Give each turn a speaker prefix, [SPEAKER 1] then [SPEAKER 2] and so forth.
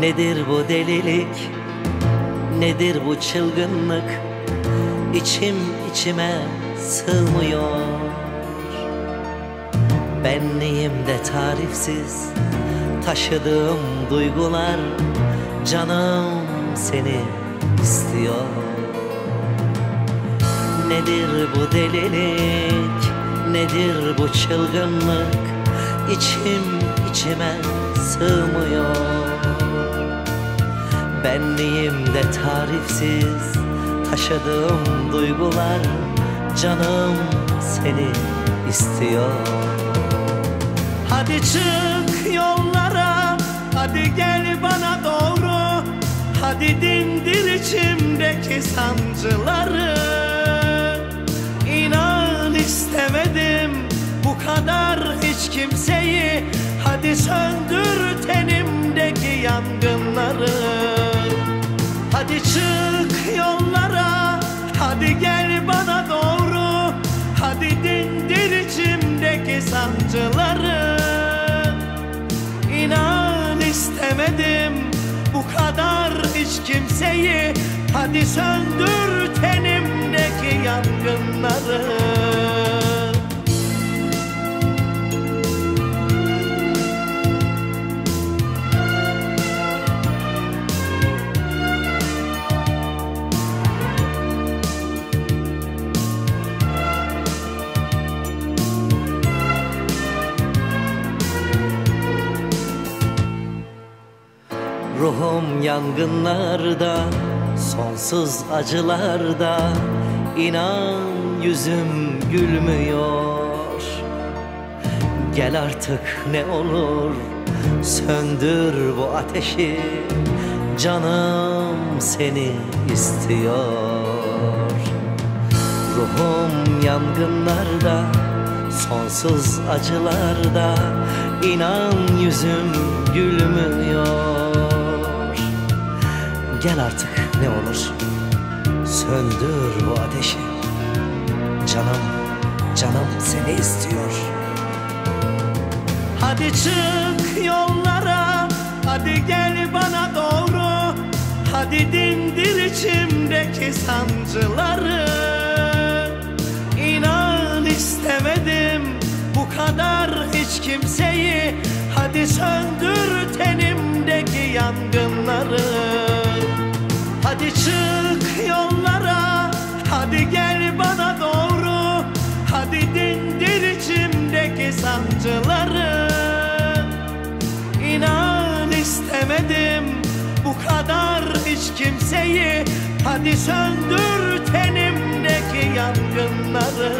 [SPEAKER 1] Nedir bu delilik? Nedir bu çılgınlık? İçim içime sığmıyor. Benliğimde tarifsiz? Taşıdığım duygular Canım seni istiyor. Nedir bu delilik? Nedir bu çılgınlık? İçim içime sığmıyor Benliğimde tarifsiz. Taşıdığım duygular Canım seni istiyor.
[SPEAKER 2] Hadi çık yollara Hadi gel bana doğru. Hadi dindir içimdeki sancıları. İnan istemedim bu kadar hiç kimseyi. Hadi söndür tenimdeki yangınları Hadi söndür tenimdeki yangınları.
[SPEAKER 1] Ruhum yangınlarda Sonsuz acılarda inan yüzüm gülmüyor. Gel artık ne olur Söndür bu ateşi Canım seni istiyor. Ruhum yangınlarda Sonsuz acılarda inan yüzüm gülmüyor Gel artık ne olur. Söndür bu ateşi. Canım, canım seni istiyor.
[SPEAKER 2] Hadi çık yollara Hadi gel bana doğru. Hadi dindir içimdeki sancıları. İnan istemedim bu kadar hiç kimseyi bu kadar hiç kimseyi. Hadi söndür tenimdeki yangınları